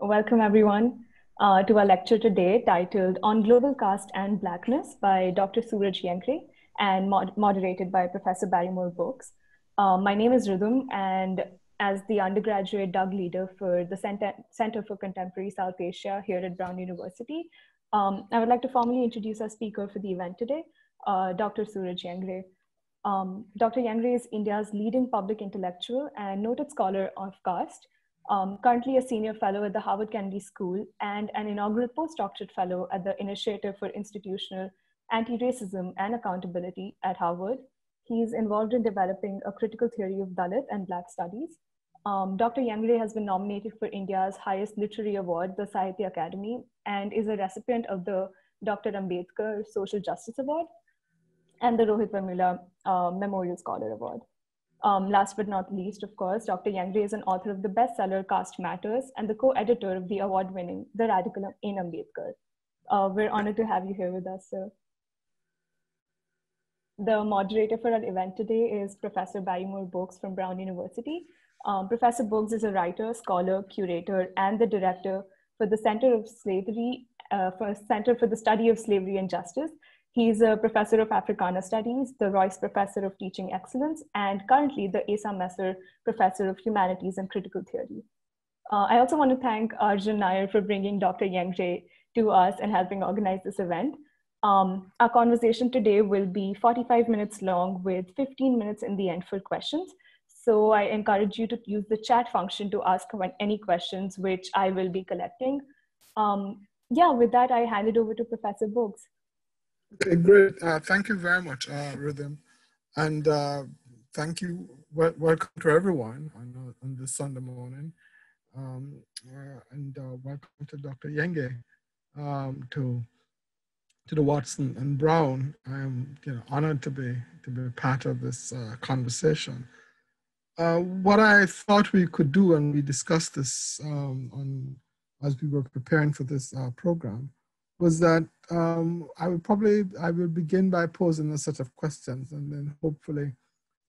Welcome, everyone, uh, to our lecture today titled On Global Caste and Blackness by Dr. Suraj Yengde and mod moderated by Professor Barrymore Bogues. Uh, my name is Rhythm, and as the undergraduate DUG leader for the Center, Center for Contemporary South Asia here at Brown University, um, I would like to formally introduce our speaker for the event today, uh, Dr. Suraj Yengde. Um, Dr. Yengde is India's leading public intellectual and noted scholar of caste, um, currently a senior fellow at the Harvard Kennedy School and an inaugural postdoctorate fellow at the Initiative for Institutional Anti-Racism and Accountability at Harvard. He's involved in developing a critical theory of Dalit and Black studies. Um, Dr. Yengde has been nominated for India's highest literary award, the Sahitya Akademi, and is a recipient of the Dr. Ambedkar Social Justice Award and the Rohit Vemula uh, Memorial Scholar Award. Um, last but not least, of course, Dr. Yengde is an author of the bestseller Caste Matters and the co-editor of the award-winning The Radical in Ambedkar. Uh, we're honored to have you here with us, sir. The moderator for our event today is Professor Barrymore Bogues from Brown University. Um, Professor Bogues is a writer, scholar, curator, and the director for the Center of Slavery, uh, for Center for the Study of Slavery and Justice He's a professor of Africana Studies, the Royce Professor of Teaching Excellence, and currently the Asa Messer Professor of Humanities and Critical Theory. Uh, I also want to thank Arjun Nair for bringing Dr. Yengde to us and helping organize this event. Um, our conversation today will be 45 minutes long with 15 minutes in the end for questions. So I encourage you to use the chat function to ask any questions, which I will be collecting. Um, yeah, with that, I hand it over to Professor Bogues. Okay, great. Uh, thank you very much, uh, Rhythm. And uh, thank you. Well, welcome to everyone on, on this Sunday morning. Um, uh, and uh, welcome to Dr. Yengde, um, to to the Watson and Brown. I'm you know, honored to be to be part of this uh, conversation. what I thought we could do, and we discussed this um, on as we were preparing for this program, was that um, I would probably I will begin by posing a set of questions, and then hopefully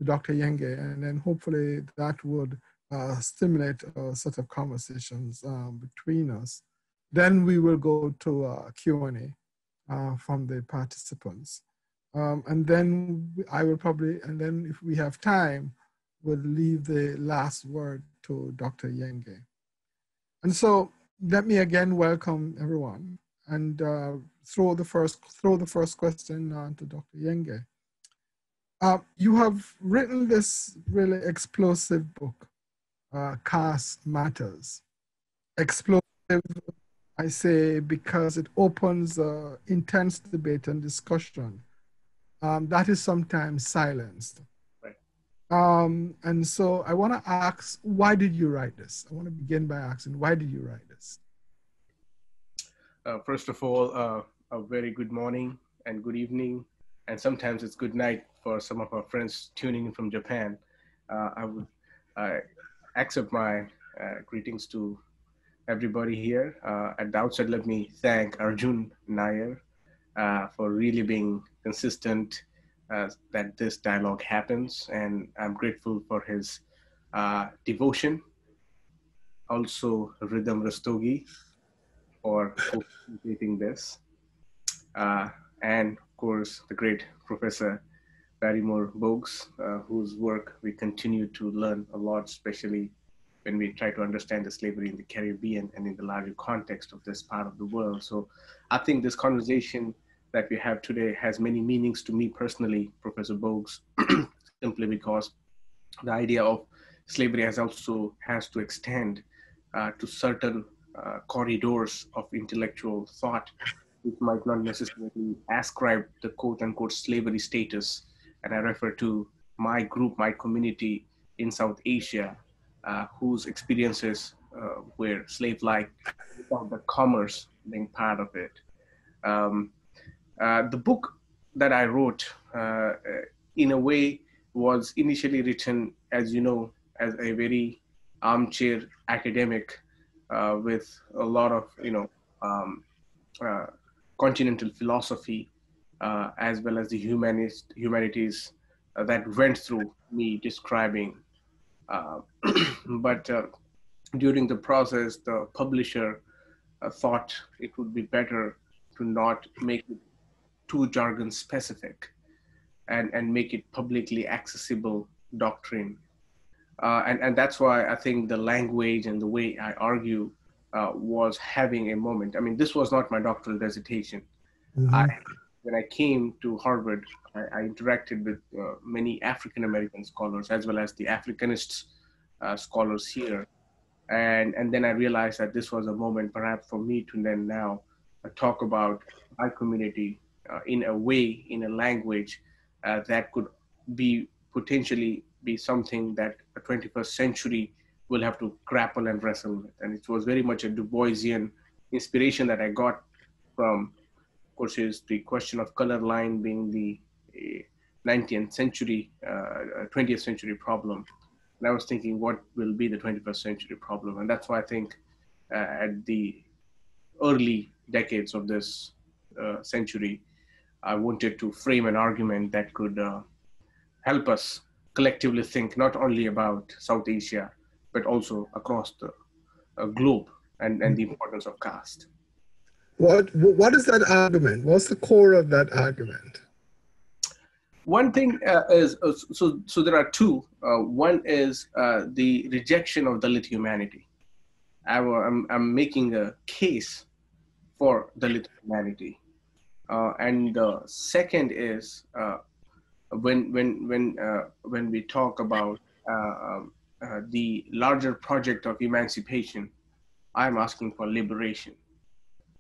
Dr. Yengde, and then hopefully that would uh, stimulate a set of conversations um, between us. Then we will go to a Q&A uh, from the participants. Um, and then I will probably, and then if we have time, we'll leave the last word to Dr. Yengde. And so let me again welcome everyone and uh, throw the first throw the first question on to Dr. Yengde. Uh, you have written this really explosive book, uh, Caste Matters. Explosive, I say, because it opens uh, intense debate and discussion um, that is sometimes silenced. Right. Um, and so I want to ask, why did you write this? I want to begin by asking, why did you write this? Uh, first of all, uh, a very good morning and good evening, and sometimes it's good night for some of our friends tuning in from Japan. Uh, I would accept my uh, greetings to everybody here. Uh, at the outset, let me thank Arjun Nair for really being consistent that this dialogue happens, and I'm grateful for his devotion. Also, Rhythm Rastogi for facilitating this. Uh, and of course, the great Professor Barrymore Bogues, uh, whose work we continue to learn a lot, especially when we try to understand the slavery in the Caribbean and in the larger context of this part of the world. So I think this conversation that we have today has many meanings to me personally, Professor Bogues, simply because the idea of slavery has also has to extend uh, to certain uh, corridors of intellectual thought which might not necessarily ascribe the quote unquote slavery status. And I refer to my group, my community in South Asia, uh, whose experiences uh, were slave like without the commerce being part of it. Um, uh, the book that I wrote, uh, in a way, was initially written, as you know, as a very armchair academic uh, with a lot of you know um, uh, continental philosophy uh, as well as the humanist humanities uh, that went through me describing. Uh, but uh, during the process, the publisher thought it would be better to not make it too jargon specific and, and make it publicly accessible doctrine. Uh, and, and that's why I think the language and the way I argue uh, was having a moment. I mean, this was not my doctoral dissertation. Mm-hmm. I, when I came to Harvard, I, I interacted with uh, many African American scholars as well as the Africanist uh, scholars here. And, and then I realized that this was a moment perhaps for me to then now uh, talk about my community uh, in a way, in a language uh, that could be potentially be something that a 21st century will have to grapple and wrestle with. And it was very much a Du Boisian inspiration that I got from, of course, is the question of color line being the 19th century, uh, 20th uh, century problem. And I was thinking, what will be the 21st century problem? And that's why I think uh, at the early decades of this uh, century, I wanted to frame an argument that could uh, help us collectively think not only about South Asia, but also across the uh, globe and, and the importance of caste. What, what is that argument? What's the core of that argument? One thing uh, is uh, so so there are two. Uh, one is uh, the rejection of Dalit humanity. I, am I'm making a case for Dalit humanity, uh, and the second is uh, when when when when we talk about um, the larger project of emancipation, I'm asking for liberation.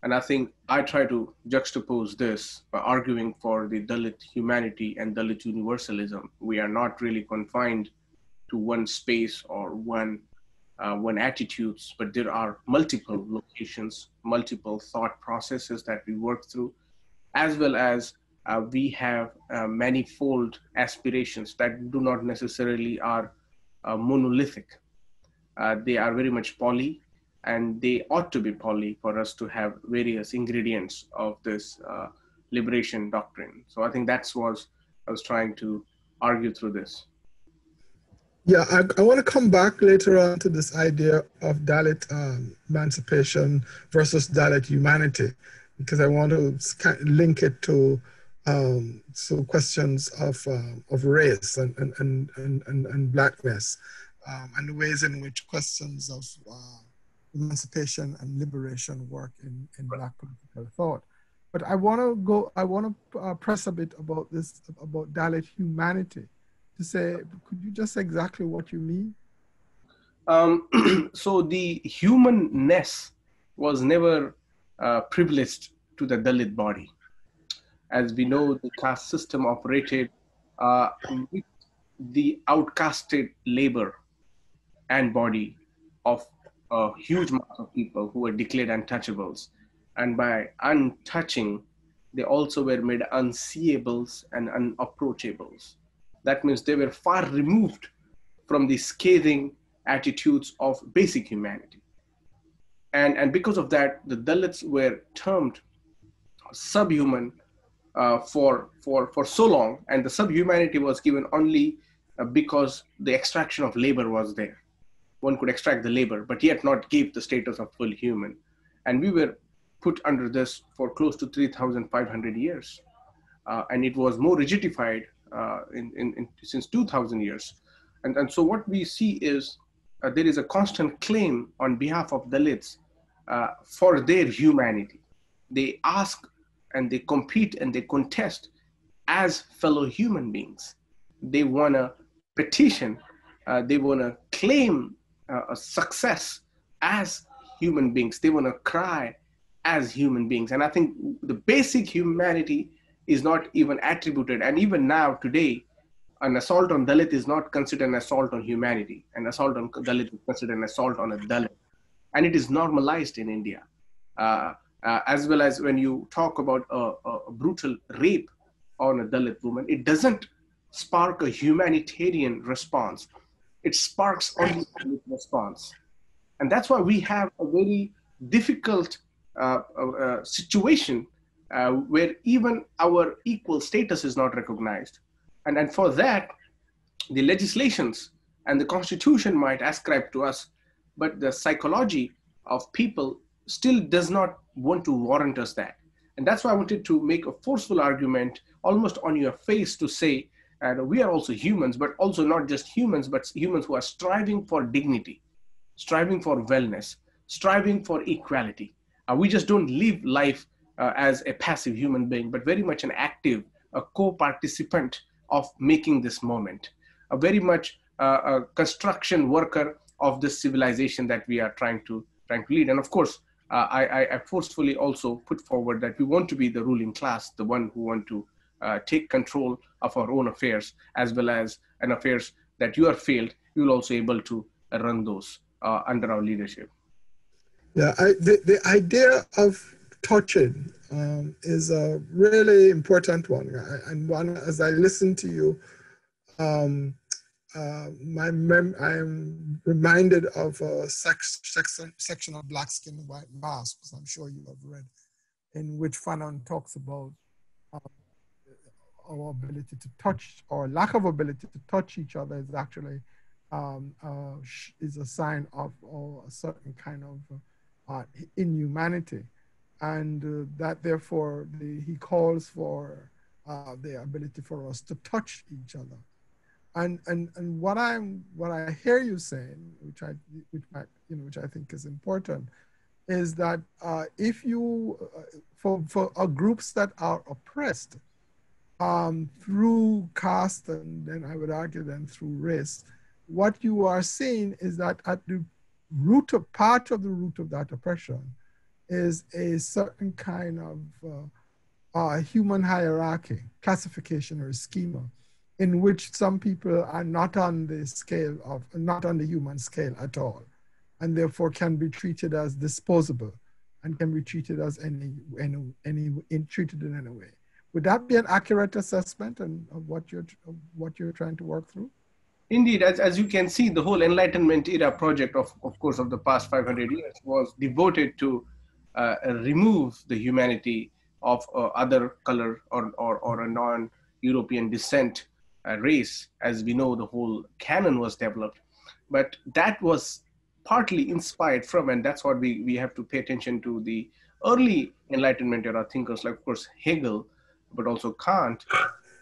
And I think I try to juxtapose this by arguing for the Dalit humanity and Dalit universalism. We are not really confined to one space or one uh, one attitudes, but there are multiple locations, multiple thought processes that we work through, as well as uh, we have uh, manifold aspirations that do not necessarily are uh, monolithic. Uh, they are very much poly and they ought to be poly for us to have various ingredients of this uh, liberation doctrine. So I think that's what I was trying to argue through this. Yeah, I, I want to come back later on to this idea of Dalit um, emancipation versus Dalit humanity, because I want to link it to um, so questions of, uh, of race and, and, and, and, and blackness um, and the ways in which questions of uh, emancipation and liberation work in, in Black political thought. But I want to go, I want to uh, press a bit about this, about Dalit humanity, to say, could you just exactly what you mean? Um, so the humanness was never uh, privileged to the Dalit body. As we know, the caste system operated uh, with the outcasted labor and body of a huge mass of people who were declared untouchables. And by untouching, they also were made unseeables and unapproachables. That means they were far removed from the scathing attitudes of basic humanity. And, and because of that, the Dalits were termed subhuman uh, for, for, for so long, and the subhumanity was given only uh, because the extraction of labor was there one could extract the labor, but yet not give the status of full human. And we were put under this for close to 3,500 years. Uh, and it was more rigidified uh, in, in, in, since 2,000 years. And, and so what we see is uh, there is a constant claim on behalf of Dalits uh, for their humanity. They ask and they compete and they contest as fellow human beings. They want to petition, uh, they want to claim uh, a success as human beings. They want to cry as human beings. And I think the basic humanity is not even attributed. And even now, today, an assault on Dalit is not considered an assault on humanity. An assault on Dalit is considered an assault on a Dalit. And it is normalized in India. Uh, uh, as well as when you talk about a, a, brutal rape on a Dalit woman, it doesn't spark a humanitarian response it sparks only a response. And that's why we have a very difficult uh, uh, uh, situation uh, where even our equal status is not recognized. And, and for that, the legislations and the constitution might ascribe to us but the psychology of people still does not want to warrant us that. And that's why I wanted to make a forceful argument almost on your face to say, uh, we are also humans, but also not just humans, but humans who are striving for dignity, striving for wellness, striving for equality. Uh, we just don't live life uh, as a passive human being, but very much an active, a co-participant of making this moment, a very much uh, a construction worker of this civilization that we are trying to trying to lead. And of course, uh, I, I, forcefully also put forward that we want to be the ruling class, the one who want to uh, take control of our own affairs, as well as an affairs that you are failed, you will also able to run those uh, under our leadership. Yeah, I, the, the idea of touching um, is a really important one. And one, as I listen to you, um, uh, my mem- I'm reminded of a sex, section, section of Black Skin, White Masks, I'm sure you have read, in which Fanon talks about um, our ability to touch, or lack of ability to touch each other is actually um, uh, is a sign of a certain kind of uh, inhumanity. And uh, that therefore the, he calls for the ability for us to touch each other and and and what I'm what I hear you saying, which I which I, you know which I think is important, is that uh, if you uh, for for uh, groups that are oppressed um, through caste and then I would argue then through race, what you are seeing is that at the root of part of the root of that oppression is a certain kind of uh, uh, human hierarchy, classification or schema in which some people are not on the scale of, not on the human scale at all, and therefore can be treated as disposable and can be treated as any, any, any in, treated in any way. Would that be an accurate assessment and of what you're, of what you're trying to work through? Indeed, as, as you can see, the whole Enlightenment era project of, of course, of the past 500 years was devoted to uh, remove the humanity of uh, other color or, or, or a non-European descent race, as we know, the whole canon was developed. But that was partly inspired from, and that's what we, we have to pay attention to the early Enlightenment era thinkers, like, of course, Hegel, but also Kant,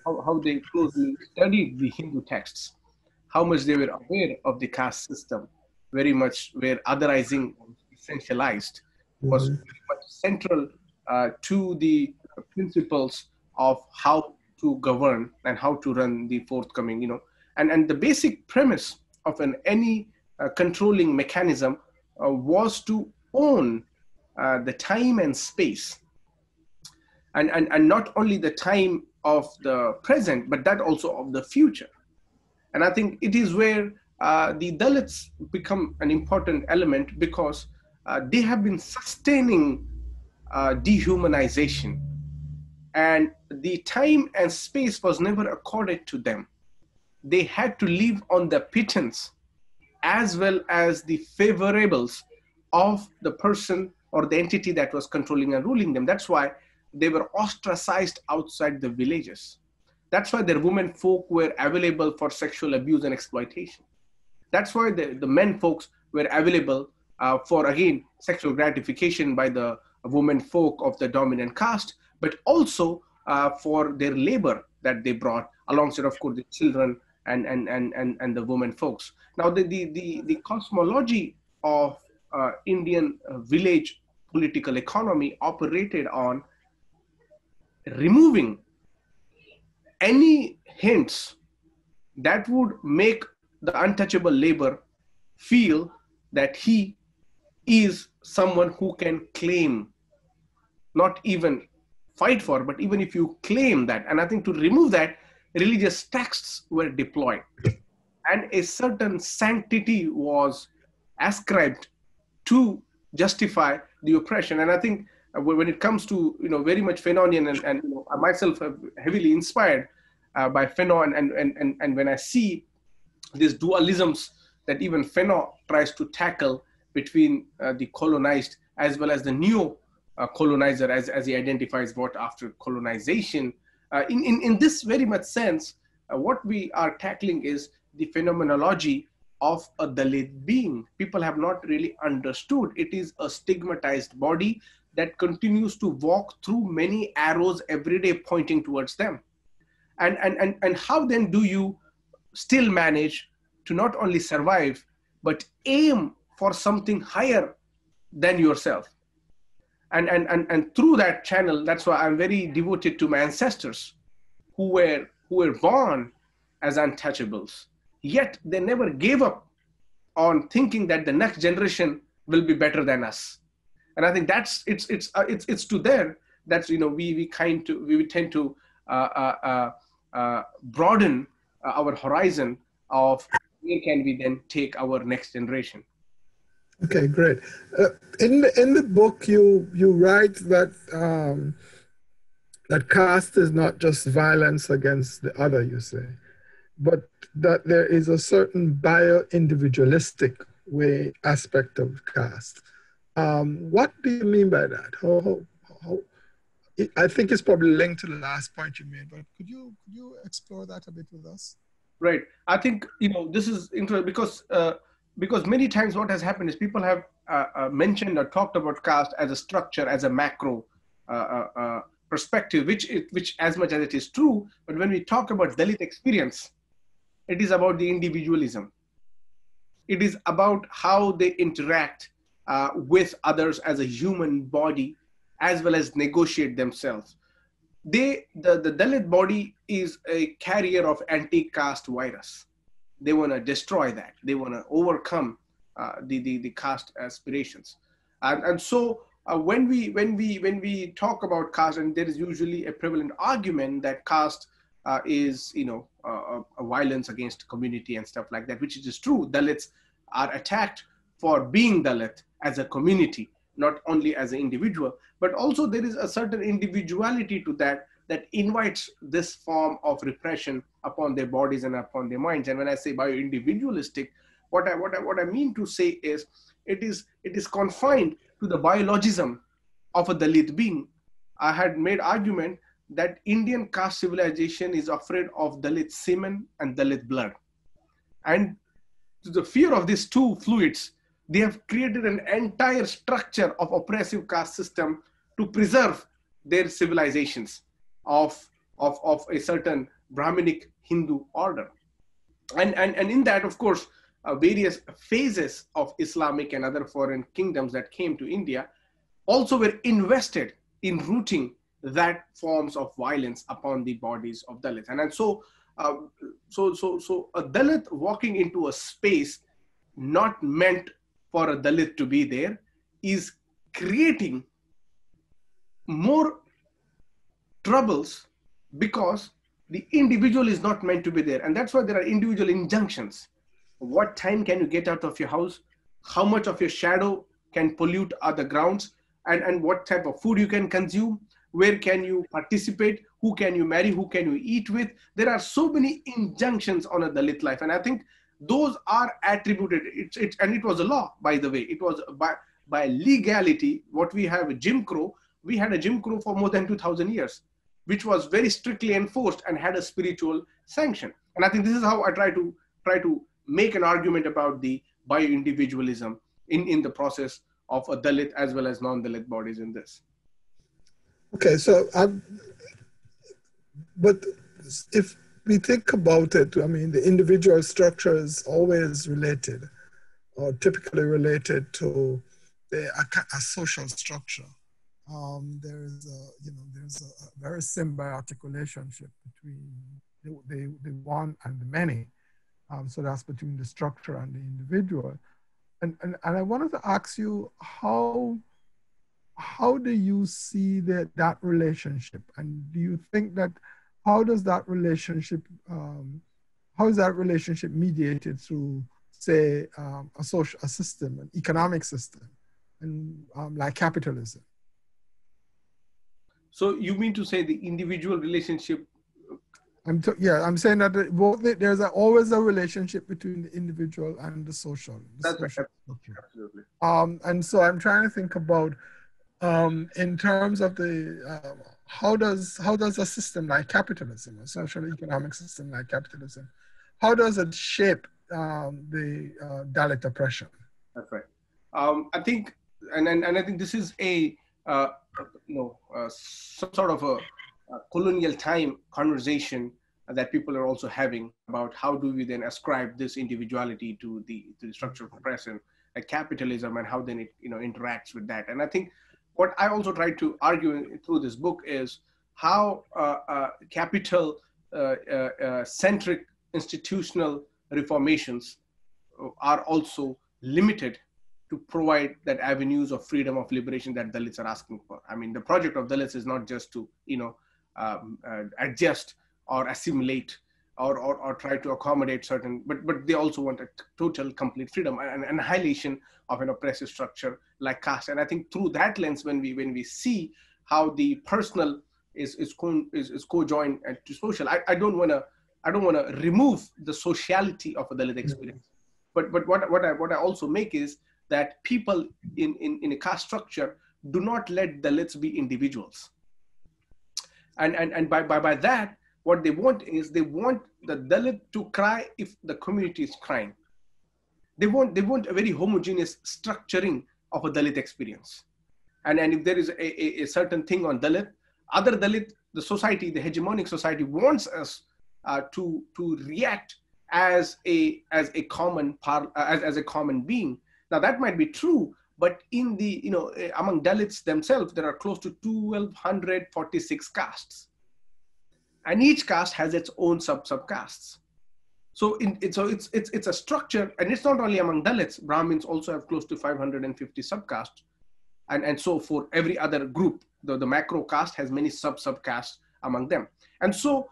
how, how they closely studied the Hindu texts, how much they were aware of the caste system, very much where otherizing essentialized was mm-hmm. very much central uh, to the principles of how to govern and how to run the forthcoming, you know, and, and the basic premise of an any uh, controlling mechanism uh, was to own uh, the time and space. And, and, and not only the time of the present, but that also of the future. And I think it is where uh, the Dalits become an important element because uh, they have been sustaining uh, dehumanization and the time and space was never accorded to them. They had to live on the pittance as well as the favorables of the person or the entity that was controlling and ruling them. That's why they were ostracized outside the villages. That's why their women folk were available for sexual abuse and exploitation. That's why the, the men folks were available uh, for, again, sexual gratification by the women folk of the dominant caste but also uh, for their labor that they brought alongside, of course, the children and, and, and, and, and the women folks. Now, the, the, the, the cosmology of uh, Indian uh, village political economy operated on removing any hints that would make the untouchable labor feel that he is someone who can claim not even fight for, but even if you claim that, and I think to remove that, religious texts were deployed. And a certain sanctity was ascribed to justify the oppression. And I think uh, when it comes to, you know, very much Fanonian, and, and you know, I myself heavily inspired uh, by Fanon, and, and, and, and when I see these dualisms that even Fanon tries to tackle between uh, the colonized as well as the neo colonizer as, as he identifies what after colonization. Uh, in, in, in this very much sense, uh, what we are tackling is the phenomenology of a Dalit being. People have not really understood. It is a stigmatized body that continues to walk through many arrows every day pointing towards them. And, and, and, and how then do you still manage to not only survive, but aim for something higher than yourself? And, and, and, and through that channel, that's why I'm very devoted to my ancestors who were, who were born as untouchables. Yet they never gave up on thinking that the next generation will be better than us. And i think that's it's it's uh, it's it's to there that's you know we we kind to we tend to uh, uh, uh, uh broaden uh, our horizon of where can we then take our next generation okay great in the in the book you you write that um, that caste is not just violence against the other you say but that there is a certain bio-individualistic way aspect of caste. Um, what do you mean by that? How, how, how, I think it's probably linked to the last point you made, but could you could you explore that a bit with us? Right. I think you know this is interesting because uh, because many times what has happened is people have uh, uh, mentioned or talked about caste as a structure, as a macro uh, uh, uh, perspective, which is, which as much as it is true, but when we talk about Dalit experience, it is about the individualism. It is about how they interact uh, with others as a human body, as well as negotiate themselves. They, the, the Dalit body is a carrier of anti-caste virus. They want to destroy that. They want to overcome uh, the, the, the caste aspirations. And, and so uh, when we when we when we talk about caste, and there is usually a prevalent argument that caste uh, is you know a violence against community and stuff like that, which is true. Dalits are attacked for being Dalit as a community, not only as an individual, but also there is a certain individuality to that that invites this form of repression upon their bodies and upon their minds. And when I say bio-individualistic, what I, what I, what I mean to say is it is, it is confined to the biologism of a Dalit being. I had made argument that Indian caste civilization is afraid of Dalit semen and Dalit blood. And to the fear of these two fluids, they have created an entire structure of oppressive caste system to preserve their civilizations of, of, of a certain Brahminic Hindu order. And, and, and in that, of course, uh, various phases of Islamic and other foreign kingdoms that came to India also were invested in rooting that forms of violence upon the bodies of Dalits. And, and so, uh, so, so, so a Dalit walking into a space not meant for a Dalit to be there is creating more troubles because the individual is not meant to be there. And that's why there are individual injunctions. What time can you get out of your house? How much of your shadow can pollute other grounds? And, and what type of food you can consume? where can you participate who can you marry who can you eat with there are so many injunctions on a dalit life and i think those are attributed it's, it's and it was a law by the way it was by by legality what we have jim crow we had a jim crow for more than 2000 years which was very strictly enforced and had a spiritual sanction and i think this is how i try to try to make an argument about the bio-individualism in in the process of a dalit as well as non-dalit bodies in this Okay, so I'm, but if we think about it, I mean, the individual structure is always related or typically related to the, a, a social structure. Um, there is a, you know, there's a, a, very symbiotic relationship between the, the, the one and the many. Um, so that's between the structure and the individual. And, and, and I wanted to ask you how how do you see that that relationship and do you think that how does that relationship um, how is that relationship mediated through say um, a social a system an economic system and um, like capitalism so you mean to say the individual relationship I'm t- yeah, I'm saying that both there's a, always a relationship between the individual and the social. The That's social right. Absolutely. Um, and so I'm trying to think about um, in terms of the uh, how does how does a system like capitalism, a social economic system like capitalism, how does it shape um, the uh, Dalit oppression. That's right. Um, I think, and, and, and I think this is a, uh, you know, uh, some sort of a, a, colonial time conversation that people are also having about how do we then ascribe this individuality to the, to the structure of oppression, like capitalism, and how then it, you know, interacts with that. And I think what I also try to argue through this book is how uh, uh, capital uh, uh, centric institutional reformations are also limited to provide that avenues of freedom of liberation that Dalits are asking for. I mean, the project of Dalits is not just to, you know, um, uh, adjust or assimilate or, or, or, try to accommodate certain, but, but they also want a total, complete freedom and annihilation of an oppressive structure like caste. And I think through that lens, when we, when we see how the personal is, is, co- is, is co-joined to social, I, I don't want to I don't want to remove the sociality of a Dalit experience. But, but what, what, I, what I also make is that people in, in, in a caste structure do not let Dalits be individuals. And, and, and by, by, by that, what they want is they want the Dalit to cry if the community is crying. They want, they want a very homogeneous structuring of a Dalit experience. And, and if there is a, a, a certain thing on Dalit, other Dalit, the society, the hegemonic society wants us uh, to to react as a as a common par, as, as a common being. Now that might be true, but in the you know eh, among Dalits themselves, there are close to 1,246 castes, and each caste has its own sub subcastes. So in, it, so it's it's it's a structure, and it's not only among Dalits. Brahmins also have close to 550 subcastes, and and so for every other group, the the macro caste has many sub subcastes among them, and so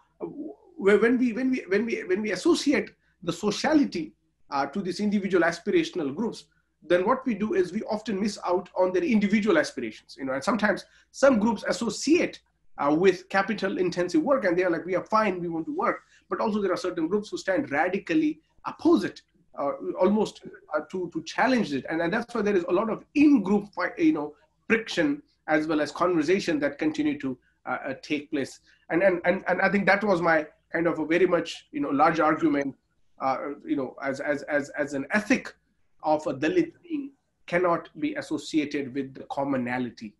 when we when we when we when we associate the sociality uh, to these individual aspirational groups then what we do is we often miss out on their individual aspirations you know and sometimes some groups associate uh, with capital intensive work and they are like we are fine we want to work. But also there are certain groups who stand radically opposite uh, almost uh, to to challenge it. And, and that's why there is a lot of in-group you know friction as well as conversation that continue to uh, uh, take place. And, and and and i think that was my kind of a very much you know large argument uh, you know as as as as an ethic of a Dalit being cannot be associated with the commonality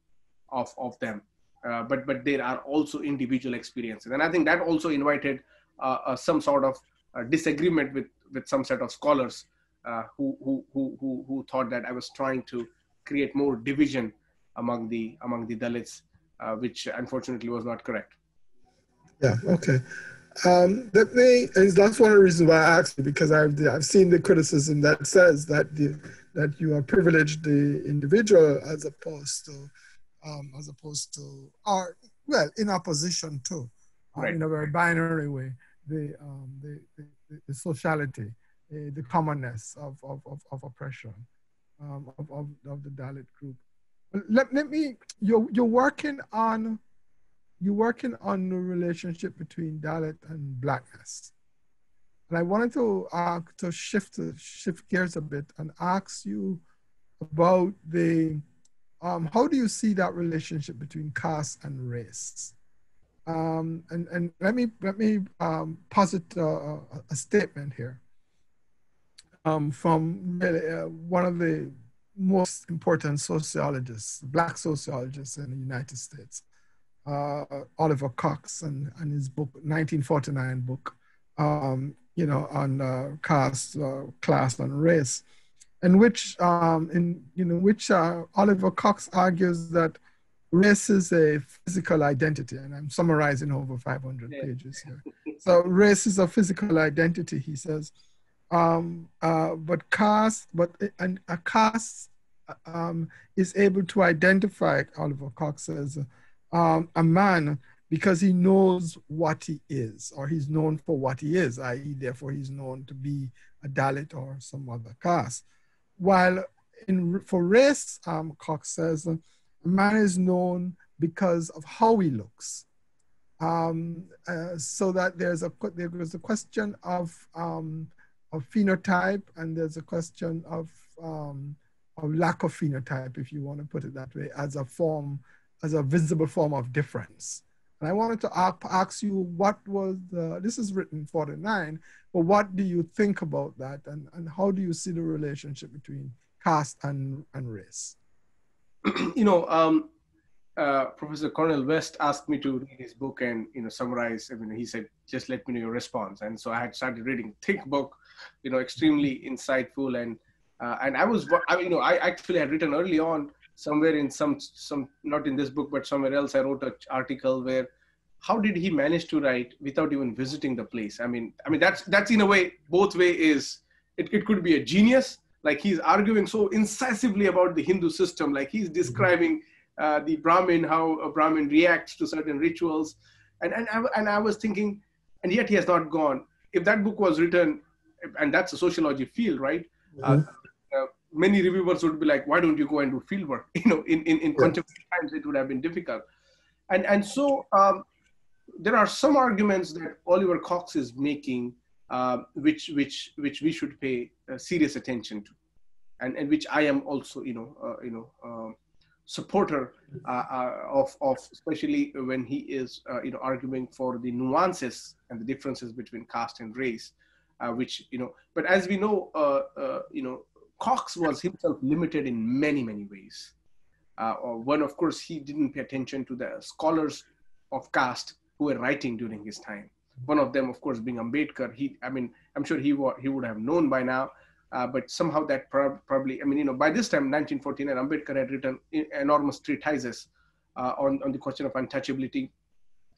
of of them. Uh, but but there are also individual experiences. And i think that also invited uh, uh some sort of uh, disagreement with with some set of scholars uh, who, who who who thought that i was trying to create more division among the among the dalits which unfortunately was not correct. Yeah okay um, that may, and that's one of the reasons why I asked you because I've I've seen the criticism that says that the that you are privileged the individual as opposed to um, as opposed to or well in opposition to uh, right. in a very binary way the um, the, the, the sociality uh, the commonness of of, of, of oppression um, of, of, of the Dalit group. Let, let me you're you're working on you're working on the relationship between Dalit and blackness. And I wanted to uh, to shift shift gears a bit and ask you about the um, how do you see that relationship between caste and race? Um, and and let me let me um, posit a statement here um, from uh, one of the most important sociologists, black sociologists in the United States, uh, Oliver Cox and, and his book, 1949 book, um, you know, on uh, caste, uh, class, and race, in which, um, in you know, which uh, Oliver Cox argues that race is a physical identity, and I'm summarizing over 500 yeah. pages here. So race is a physical identity, he says, um, uh, but caste, but and a caste um, is able to identify, Oliver Cox says um, a man because he knows what he is, or he's known for what he is, i.e., therefore he's known to be a Dalit or some other caste. While in, for race, um, Cox says, a man is known because of how he looks. Um, uh, so that there's a there's a question of um, of phenotype and there's a question of um, of lack of phenotype, if you want to put it that way, as a form as a visible form of difference And I wanted to ask you what was the, this is written 49, but what do you think about that? And, and how do you see the relationship between caste and, and race? you know, um, uh, Professor Cornel West asked me to read his book and you know summarize. I mean, he said, "Just let me know your response." And so I had started reading thick book, you know, extremely insightful, and uh, and I was, I, you know, I actually had written early on somewhere in some some not in this book but somewhere else. I wrote an article where how did he manage to write without even visiting the place? I mean, I mean that's that's in a way both way is it, it could be a genius like he's arguing so incisively about the Hindu system, like he's describing uh, the Brahmin, how a Brahmin reacts to certain rituals. And, and, I, and I was thinking, and yet he has not gone. If that book was written, and that's a sociology field, right? Mm-hmm. Uh, many reviewers would be like, why don't you go and do field work? You know, in, in, in yeah. contemporary times, it would have been difficult. And, and so um, there are some arguments that Oliver Cox is making uh, which which which we should pay uh, serious attention to, and and which I am also you know uh, you know um, supporter uh, uh, of of especially when he is you know arguing for the nuances and the differences between caste and race, which you know. But as we know, you know, Cox was himself limited in many many ways. one, of course, he didn't pay attention to the scholars of caste who were writing during his time one of them, of course, being Ambedkar. He, I mean, I'm sure he he would have known by now, uh, but somehow that prob- probably, I mean, you know, by this time, 1949, Ambedkar had written enormous treatises uh, on on the question of untouchability.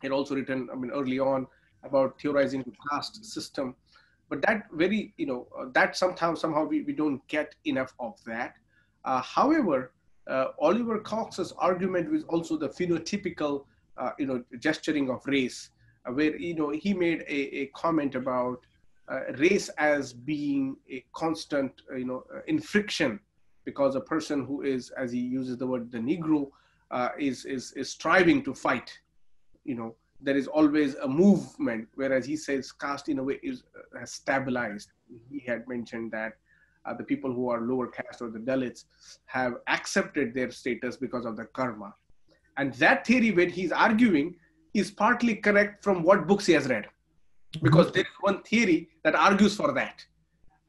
He had also written, I mean, early on about theorizing the caste system, but that very, you know, uh, that somehow somehow we, we don't get enough of that. Uh, however, uh, Oliver Cox's argument was also the phenotypical, uh, you know, gesturing of race uh, where you know he made a, a comment about uh, race as being a constant you know in friction because a person who is as he uses the word the negro is is is striving to fight you know there is always a movement whereas he says caste in a way is uh, has stabilized. He had mentioned that the people who are lower caste or the dalits have accepted their status because of the karma. And that theory when he's arguing is partly correct from what books he has read. Because mm-hmm. there is one theory that argues for that.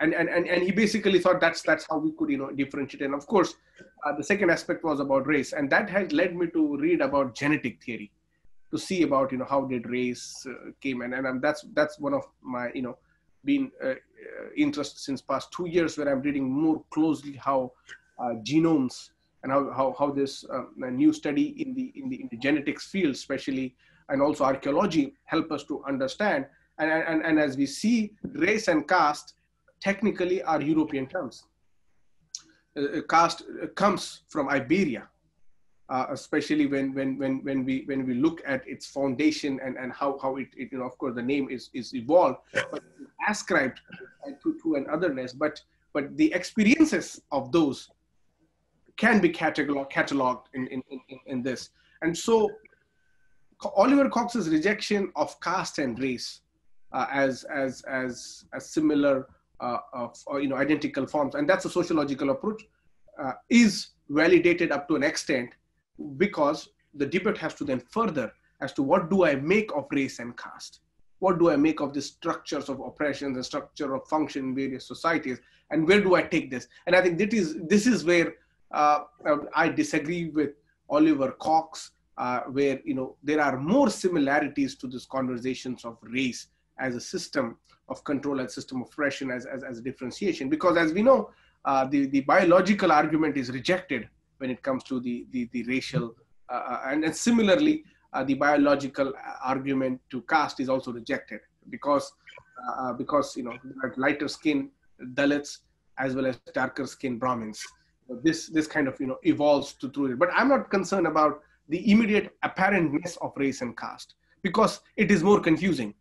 And, and, and, and he basically thought that's that's how we could you know differentiate. And of course uh, the second aspect was about race. And that has led me to read about genetic theory to see about you know how did race uh, came and, and um, that's that's one of my you know been uh, uh, interest since past two years where i'm reading more closely how uh, genomes and how, how, how this um, new study in the, in the in the genetics field especially and also archaeology help us to understand. And, and, and as we see, race and caste technically are European terms. Uh, uh caste uh, comes from Iberia, uh, especially when, when, when, when, we, when we look at its foundation and, and how, how it, it, you know, of course, the name is, is evolved, but ascribed to, to an otherness. But, but the experiences of those can be catalog, cataloged in, in, in, in this. And so Oliver Cox's rejection of caste and race uh, as as as as similar uh, of you know identical forms, and that's a sociological approach, uh, is validated up to an extent because the debate has to then further as to what do I make of race and caste, what do I make of the structures of oppression, the structure of function in various societies, and where do I take this? And I think that is this is where uh, I disagree with Oliver Cox uh, where you know there are more similarities to these conversations of race as a system of control, as system of oppression, as, as, as differentiation. Because as we know, uh, the, the biological argument is rejected when it comes to the, the, the racial, uh, uh and, and similarly, uh, the biological argument to caste is also rejected because, uh, because you know, lighter skin Dalits as well as darker skin Brahmins. This, this kind of, you know, evolves to through it. But I'm not concerned about the immediate apparentness of race and caste because it is more confusing.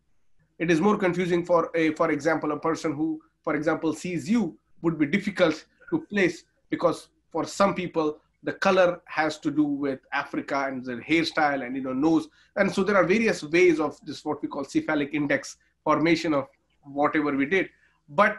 It is more confusing for a, for example, a person who, for example, sees you would be difficult to place because for some people the color has to do with Africa and the hairstyle and you know nose, and so there are various ways of this what we call cephalic index formation of whatever we did, but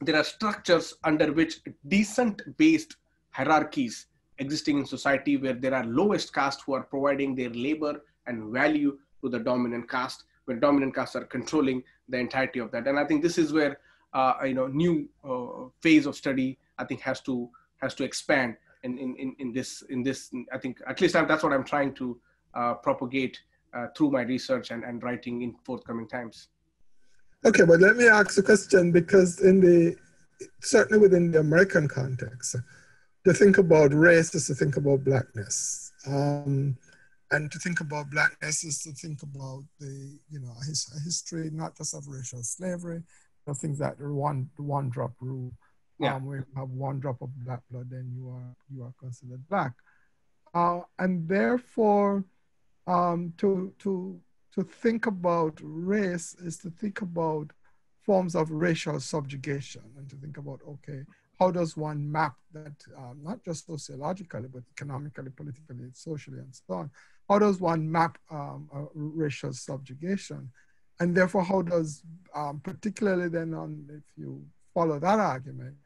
there are structures under which descent based hierarchies existing in society where there are lowest caste who are providing their labor and value to the dominant caste when dominant castes are controlling the entirety of that. And i think this is where uh, you know new uh, phase of study i think has to has to expand in in, in this in this i think at least that's what i'm trying to uh, propagate uh, through my research and, and writing in forthcoming times. Okay but let me ask a question because in the certainly within the american context to think about race is to think about blackness. Um, and to think about blackness is to think about the you know his, history not just of racial slavery but things like the one the one drop rule yeah. Um, where you have one drop of black blood then you are you are considered black uh, and therefore um, to to to think about race is to think about forms of racial subjugation and to think about okay how does one map that um, not just sociologically but economically politically socially and so on how does one map um, racial subjugation? And therefore, how does, um, particularly then on, if you follow that argument,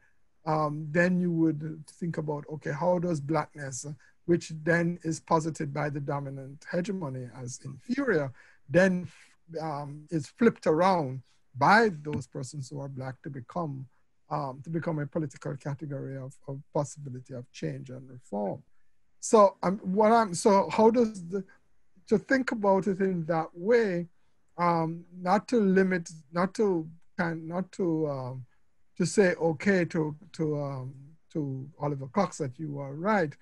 um, then you would think about, okay, how does blackness, which then is posited by the dominant hegemony as inferior, then um, is flipped around by those persons who are black to become um, to become a political category of, of possibility of change and reform. So um, what I'm so how does the to think about it in that way, um, not to limit, not to not to um, to say okay to to um, to Oliver Cox that you are right,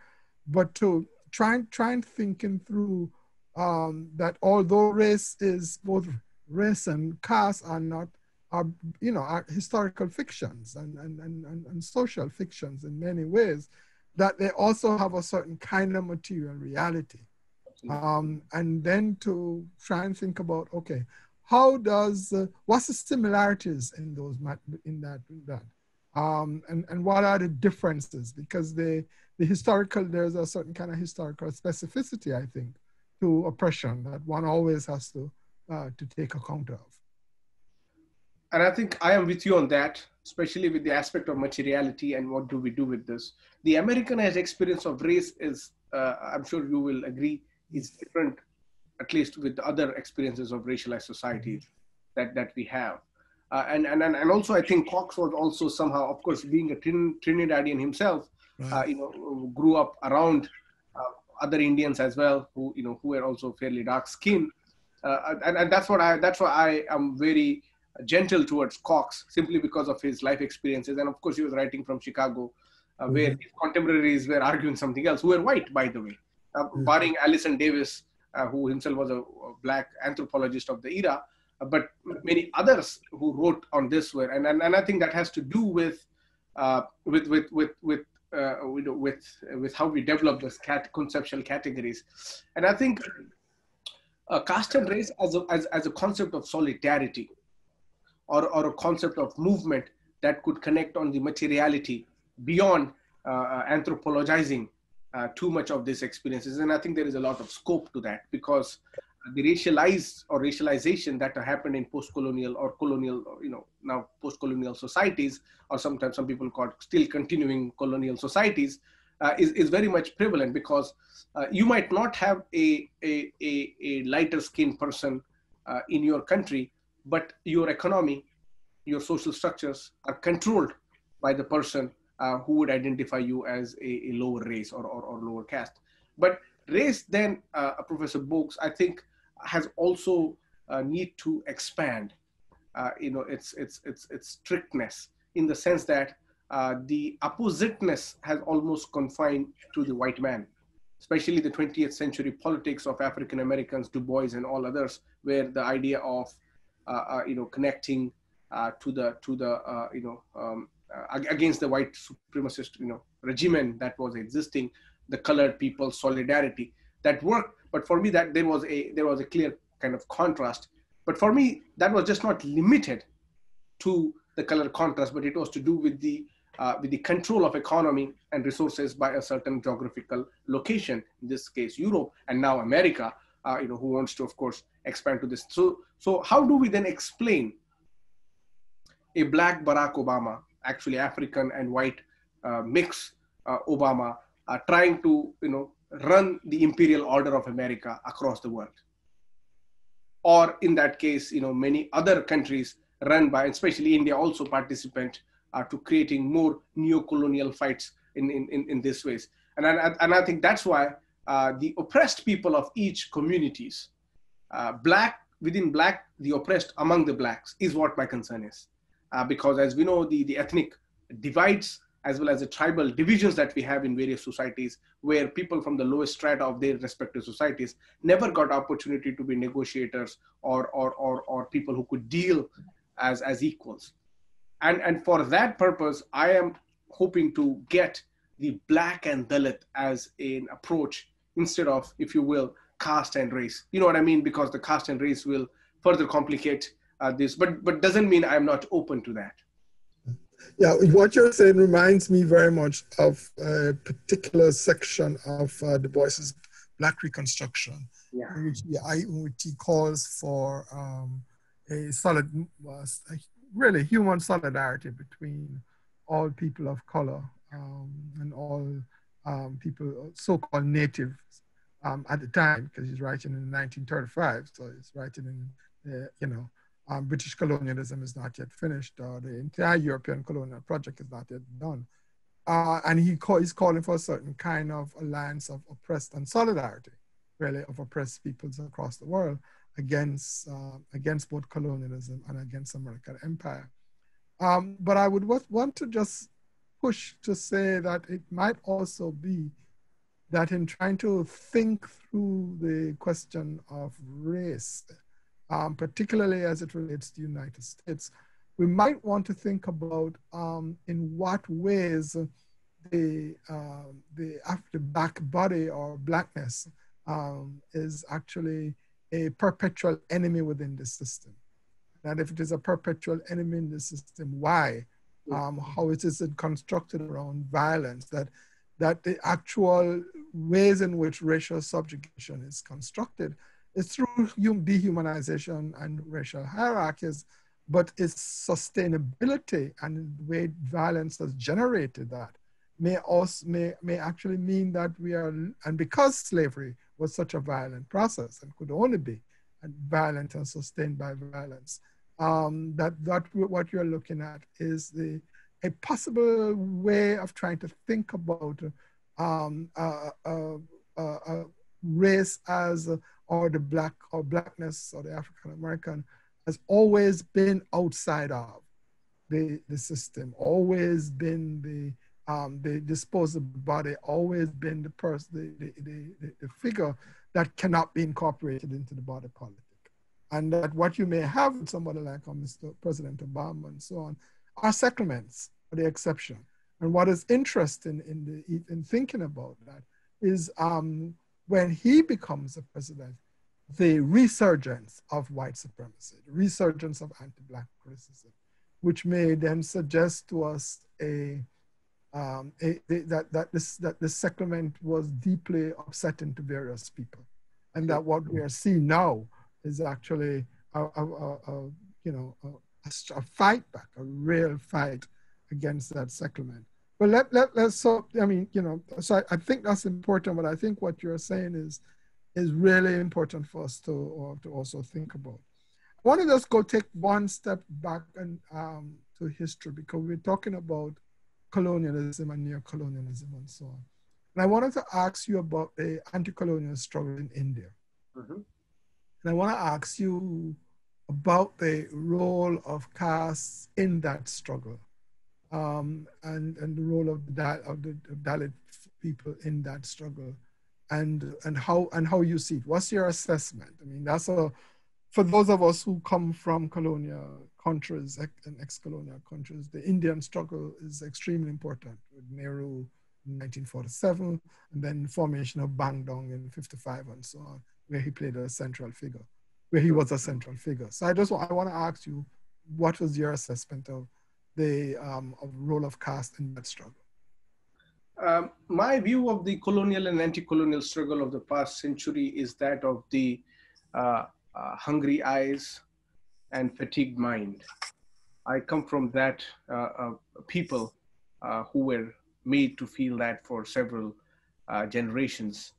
but to try and try and thinking through um, that although race is both race and caste are not are you know are historical fictions and and, and, and, and social fictions in many ways that they also have a certain kind of material reality. Um, and then to try and think about, okay, how does, uh, what's the similarities in those, in that, in that? Um, and, and what are the differences? Because the, the historical, there's a certain kind of historical specificity, I think, to oppression that one always has to, uh, to take account of. And I think I am with you on that especially with the aspect of materiality and what do we do with this. The Americanized experience of race is, uh, I'm sure you will agree, is different, at least with other experiences of racialized societies that, that we have. Uh, and, and, and also I think Cox was also somehow, of course, being a Trin- Trinidadian himself, uh, you know, grew up around uh, other Indians as well, who, you know, who were also fairly dark skinned. Uh, and, and that's what I, that's why I am very gentle towards Cox simply because of his life experiences. And of course, he was writing from Chicago, uh, mm-hmm. where his contemporaries were arguing something else, who were white, by the way, uh, mm-hmm. barring Allison Davis, uh, who himself was a, a, black anthropologist of the era. Uh, but many others who wrote on this were, and, and, and I think that has to do with uh, with with with with uh, with with how we develop those cat conceptual categories, and I think uh, caste and race as a, as, as a concept of solidarity or, or a concept of movement that could connect on the materiality beyond uh, uh, anthropologizing uh, too much of these experiences. And I think there is a lot of scope to that because the racialized or racialization that happened in post-colonial or colonial, you know, now post-colonial societies, or sometimes some people call still continuing colonial societies, uh, is, is very much prevalent because uh, you might not have a, a, a, a lighter skinned person uh, in your country, but your economy, your social structures are controlled by the person uh, who would identify you as a, a lower race or, or, or, lower caste. But race then, uh, Professor Bogues, I think has also uh, need to expand, uh, you know, its, its, its, its strictness in the sense that uh, the oppositeness has almost confined to the white man especially the 20th century politics of African Americans, Du Bois and all others, where the idea of uh, uh, you know, connecting uh, to the to the you know um, against the white supremacist you know regime that was existing, the colored people solidarity that worked. But for me, that there was a there was a clear kind of contrast. But for me, that was just not limited to the color contrast, but it was to do with the uh, with the control of economy and resources by a certain geographical location, in this case Europe, and now America, uh, you know, who wants to, of course, expand to this. So, so how do we then explain a black Barack Obama, actually African and white uh, mix uh, Obama, trying to, you know, run the imperial order of America across the world? or in that case, you know, many other countries run by, especially India, also participant uh, to creating more neo-colonial fights in, in, in, in this ways. And I, and I think that's why the oppressed people of each communities, black within black, the oppressed among the blacks is what my concern is. Uh, because as we know, the, the ethnic divides as well as the tribal divisions that we have in various societies where people from the lowest strata of their respective societies never got opportunity to be negotiators or, or, or, or people who could deal as, as equals. And, and for that purpose, I am hoping to get the black and Dalit as an approach instead of, if you will, caste and race. You know what I mean? Because the caste and race will further complicate uh, this, but, but doesn't mean I'm not open to that. Yeah, what you're saying reminds me very much of a particular section of uh, Du Bois's Black Reconstruction, yeah. in, which he, I, in which he calls for um, a solid, uh, really human solidarity between all people of color um, and all um, people, so-called natives um, at the time, because he's writing in 1935, so he's writing in, uh, you know, um, British colonialism is not yet finished, or the entire European colonial project is not yet done. Uh, and he call, he's calling for a certain kind of alliance of oppressed and solidarity, really, of oppressed peoples across the world against, uh, against both colonialism and against American empire. Um, but I would want to just push to say that it might also be that in trying to think through the question of race, um, particularly as it relates to the United States, we might want to think about um, in what ways the, uh, the after black body or blackness um, is actually a perpetual enemy within the system. And if it is a perpetual enemy in the system, why? Um, how it is constructed around violence, that, that the actual ways in which racial subjugation is constructed is through dehumanization and racial hierarchies, but its sustainability and the way violence has generated that may also may, may actually mean that we are, and because slavery was such a violent process and could only be violent and sustained by violence, um, that, that what you're looking at is the a possible way of trying to think about um, uh, uh, uh, race as or the black or blackness or the African American has always been outside of the, the system, always been the um, the disposable body, always been the person, the, the, the, the, figure that cannot be incorporated into the body politic. And that what you may have with somebody like uh, Mr. President Obama and so on are settlements, are the exception. And what is interesting in, the, in thinking about that is um, when he becomes a president, the resurgence of white supremacy, the resurgence of anti-black criticism, which may then suggest to us a, um, a, a, that, that, this, that this settlement was deeply upsetting to various people. And that what we are seeing now is actually a, a, a you know, a, fight back, a real fight against that settlement. But let, let, let's, so, I mean, you know, so I, I think that's important, but I think what you're saying is, is really important for us to, to also think about. I want to just go take one step back and um, to history because we're talking about colonialism and neo-colonialism and so on. And I wanted to ask you about the anti-colonial struggle in India. Mm-hmm. And I want to ask you about the role of caste in that struggle um, and, and the role of the, of the of Dalit people in that struggle and and how and how you see it. What's your assessment? I mean, that's a for those of us who come from colonial countries and ex-colonial countries, the Indian struggle is extremely important with Nehru in 1947 and then formation of Bandung in 55 and so on, where he played a central figure, where he was a central figure. So I just I want to ask you, what was your assessment of the um, role of caste in that struggle? Um, my view of the colonial and anti-colonial struggle of the past century is that of the uh, uh, hungry eyes and fatigued mind. I come from that uh, uh people uh, who were made to feel that for several uh, generations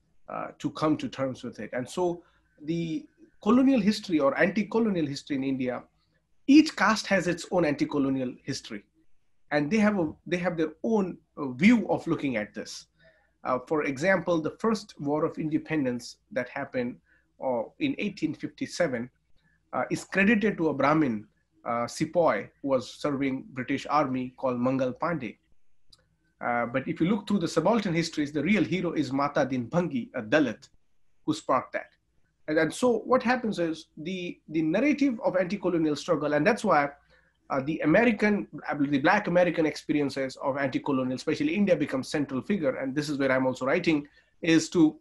to come to terms with it. And so the colonial history or anti-colonial history in India, each caste has its own anti-colonial history, and they have a they have their own uh, view of looking at this. Uh, for example, the first War of Independence that happened uh, in 1857 uh, is credited to a Brahmin uh, sepoy who was serving British Army called Mangal Pandey. Uh, but if you look through the subaltern histories, the real hero is Mata Din Bhangi, a Dalit, who sparked that. And, and so what happens is the, the narrative of anti-colonial struggle, and that's why uh, the American, the Black American experiences of anti-colonial, especially India, becomes central figure. And this is where I'm also writing, is to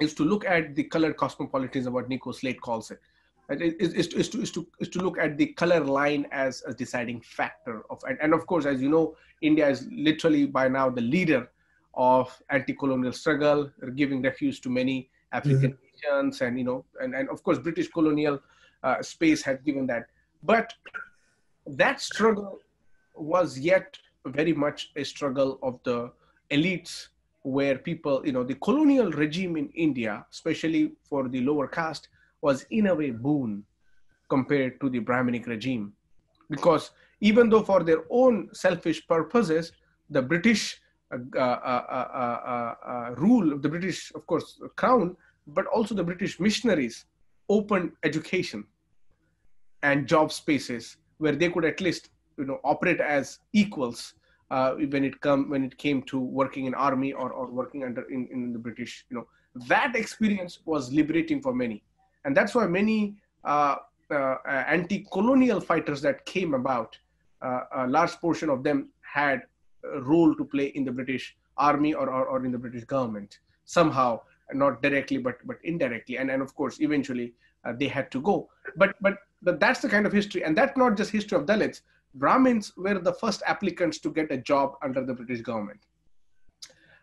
is to look at the colored cosmopolitanism, what Nico Slate calls it. Is, is, is, to, is, to, is to look at the color line as a deciding factor of, and, and of course, as you know, India is literally by now the leader of anti-colonial struggle, giving refuge to many African mm-hmm. And you know, and, and of course, British colonial uh, space had given that. But that struggle was yet very much a struggle of the elites where people, you know, the colonial regime in India, especially for the lower caste, was in a way boon compared to the Brahminic regime. Because even though for their own selfish purposes, the British uh, uh, uh, uh rule, the British, of course, crown, but also the British missionaries opened education and job spaces where they could at least you know operate as equals uh, when it come when it came to working in army or, or working under in, in the british you know. That experience was liberating for many. And that's why many uh, uh, anti-colonial fighters that came about uh, a large portion of them had a role to play in the british army or, or, or in the british government. Somehow not directly but but indirectly. And and of course eventually uh, they had to go. But but that's the kind of history. And that's not just history of dalits. Brahmins were the first applicants to get a job under the british government.